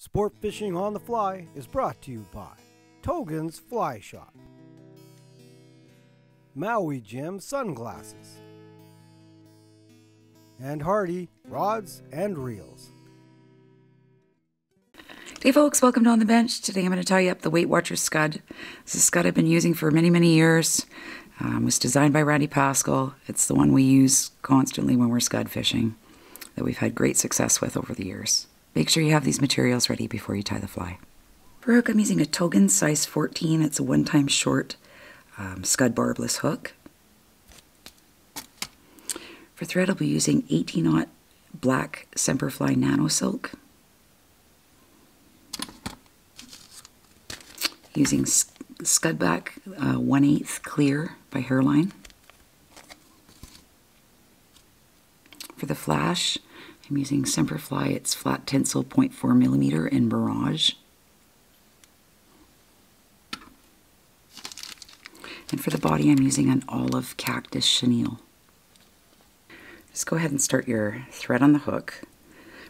Sport Fishing on the Fly is brought to you by Togen's Fly Shop, Maui Jim Sunglasses, and Hardy Rods and Reels. Hey folks, welcome to On the Bench. Today I'm going to tie you up the Weight Watcher Scud. This is a scud I've been using for many, many years. Um, was designed by Randy Paskall. It's the one we use constantly when we're scud fishing that we've had great success with over the years. Make sure you have these materials ready before you tie the fly. For hook, I'm using a Togen size 14. It's a one-time short um, scud barbless hook. For thread, I'll be using 18-aught black Semperfli Nano Silk. Using Scudback uh, 1 8 Clear by Hareline. For the flash, I'm using Semperfli, it's flat tinsel 0.4 millimeter in Mirage. And for the body, I'm using an olive cactus chenille. Just go ahead and start your thread on the hook.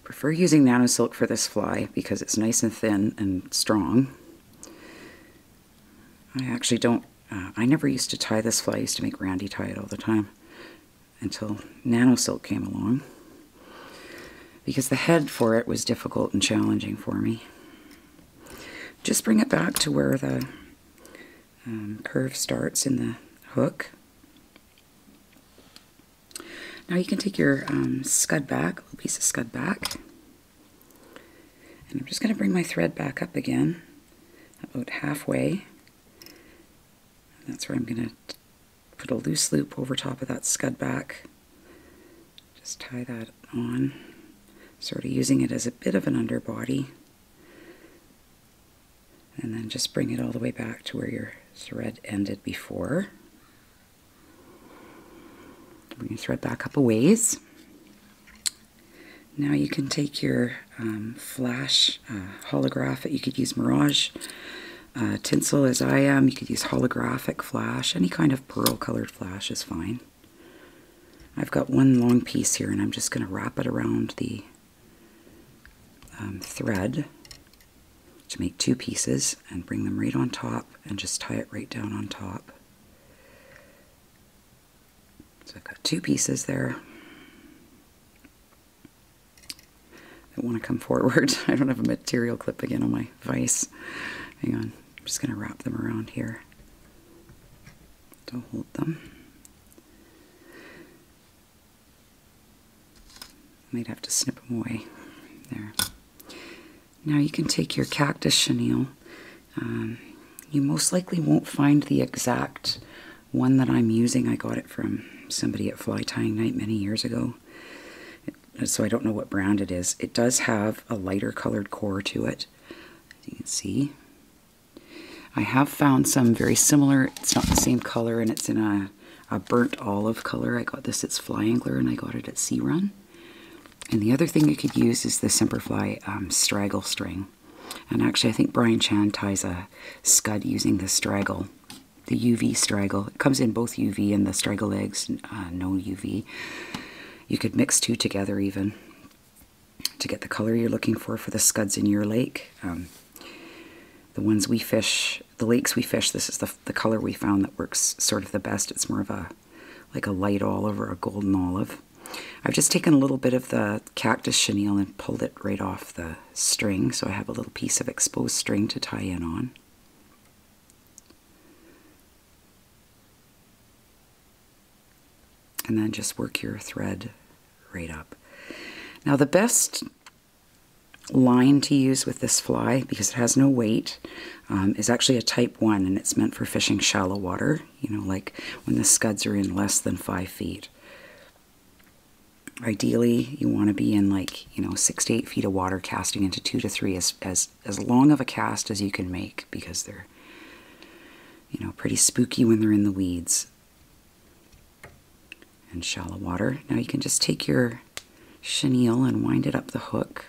Prefer using nano silk for this fly because it's nice and thin and strong. I actually don't, uh, I never used to tie this fly. I used to make Randy tie it all the time until nano silk came along because the head for it was difficult and challenging for me. Just bring it back to where the um, curve starts in the hook. Now you can take your um, scud back, a little piece of scud back, and I'm just going to bring my thread back up again, about halfway. That's where I'm going to put a loose loop over top of that scud back. Just tie that on, sort of using it as a bit of an underbody. And then just bring it all the way back to where your thread ended before. Bring your thread back up a ways. Now you can take your um, flash uh, holographic, you could use Mirage uh, tinsel as I am. You could use holographic flash. Any kind of pearl colored flash is fine. I've got one long piece here and I'm just going to wrap it around the um, thread to make two pieces and bring them right on top and just tie it right down on top. So I've got two pieces there. I want to come forward. I don't have a material clip again on my vise. Hang on, I'm just going to wrap them around here to hold them. Might have to snip them away. There. Now you can take your cactus chenille. Um, you most likely won't find the exact one that I'm using. I got it from somebody at Fly Tying Night many years ago. So I don't know what brand it is. It does have a lighter colored core to it, as you can see. I have found some very similar. It's not the same color and it's in a, a burnt olive color. I got this at Fly Angler and I got it at Sea Run. And the other thing you could use is the Semperfli um, straggle string. And actually I think Brian Chan ties a scud using the straggle, the UV straggle. It comes in both UV and the straggle eggs, uh, no UV. You could mix two together even to get the color you're looking for for the scuds in your lake. Um, the ones we fish, the lakes we fish, this is the, the color we found that works sort of the best. It's more of a, like a light olive or a golden olive. I've just taken a little bit of the cactus chenille and pulled it right off the string, so I have a little piece of exposed string to tie in on. And then just work your thread right up. Now the best line to use with this fly, because it has no weight, um, is actually a type 1 and it's meant for fishing shallow water, you know, like when the scuds are in less than 5 feet. Ideally, you want to be in like, you know, 6 to 8 feet of water casting into 2 to 3 as, as, as long of a cast as you can make because they're, you know, pretty spooky when they're in the weeds and shallow water. Now you can just take your chenille and wind it up the hook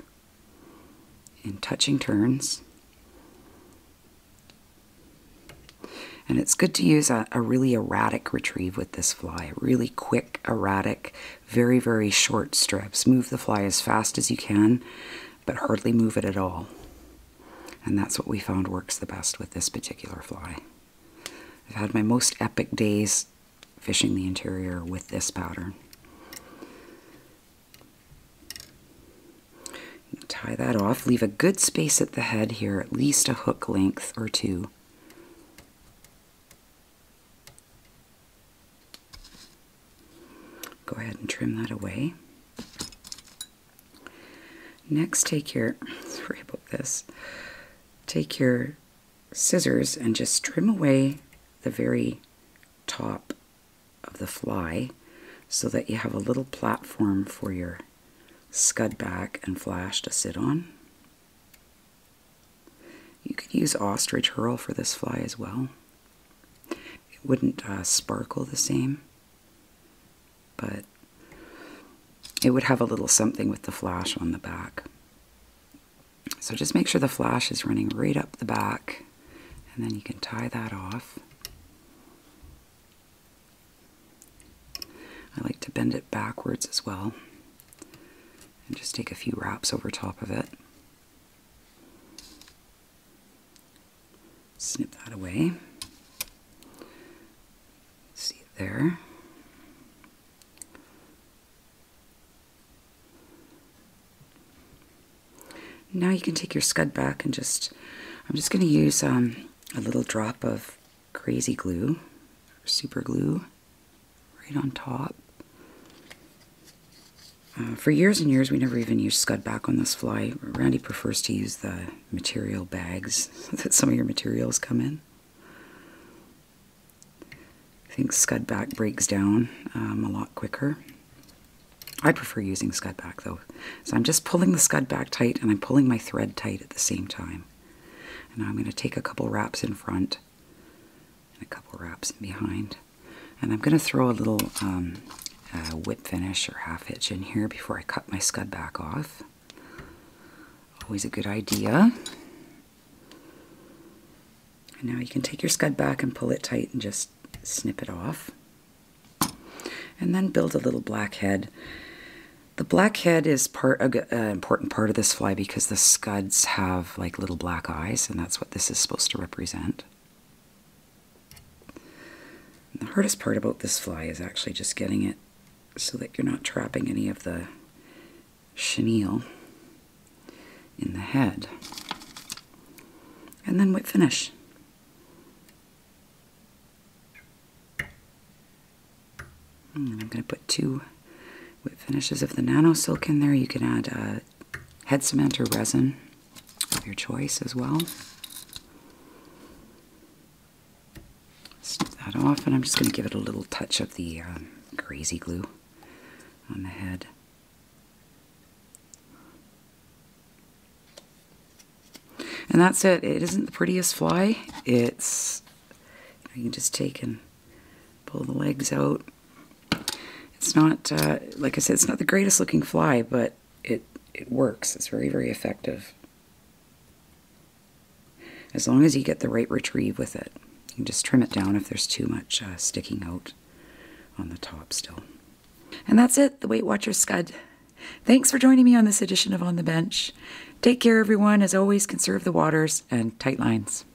in touching turns. And it's good to use a, a, really erratic retrieve with this fly. Really quick, erratic, very, very short strips. Move the fly as fast as you can, but hardly move it at all. And that's what we found works the best with this particular fly. I've had my most epic days fishing the interior with this pattern. Tie that off. Leave a good space at the head here, at least a hook length or two. Go ahead and trim that away. Next, take your, sorry about this, take your scissors and just trim away the very top of the fly so that you have a little platform for your scud back and flash to sit on. You could use ostrich herl for this fly as well. It wouldn't uh, sparkle the same, but it would have a little something with the flash on the back. So just make sure the flash is running right up the back and then you can tie that off. I like to bend it backwards as well and just take a few wraps over top of it. Snip that away. See it there. Now you can take your scud back and just, I'm just going to use um, a little drop of crazy glue, super glue, right on top. Uh, for years and years, we never even used scud back on this fly. Randy prefers to use the material bags that some of your materials come in. I think scud back breaks down um, a lot quicker. I prefer using scud back though. So I'm just pulling the scud back tight and I'm pulling my thread tight at the same time. And now I'm going to take a couple wraps in front and a couple wraps in behind. And I'm going to throw a little um, uh, whip finish or half hitch in here before I cut my scud back off. Always a good idea. And now you can take your scud back and pull it tight and just snip it off. And then build a little black head. The black head is part an uh, important part of this fly because the scuds have like little black eyes, and that's what this is supposed to represent. And the hardest part about this fly is actually just getting it so that you're not trapping any of the chenille in the head. And then whip finish. And I'm going to put two finishes of the nano silk in there. You can add uh, head cement or resin of your choice as well. Snip that off, and I'm just going to give it a little touch of the um, crazy glue on the head. And that's it. It isn't the prettiest fly. It's, you can just take and pull the legs out. It's not, uh, like I said, it's not the greatest looking fly, but it, it works. It's very, very effective. As long as you get the right retrieve with it. You can just trim it down if there's too much uh, sticking out on the top still. And that's it, the Weight Watcher Scud. Thanks for joining me on this edition of On the Bench. Take care, everyone. As always, conserve the waters and tight lines.